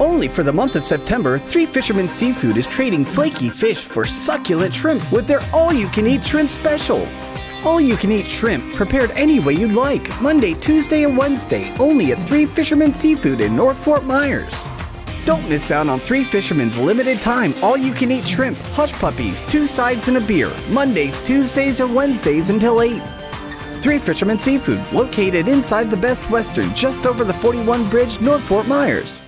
Only for the month of September, Three Fishermen Seafood is trading flaky fish for succulent shrimp with their all you can eat shrimp special. All you can eat shrimp prepared any way you'd like, Monday, Tuesday, and Wednesday, only at Three Fishermen Seafood in North Fort Myers. Don't miss out on Three Fishermen's limited time all you can eat shrimp, hush puppies, two sides, and a beer, Mondays, Tuesdays, and Wednesdays until 8. Three Fishermen Seafood, located inside the Best Western just over the 41 Bridge, North Fort Myers.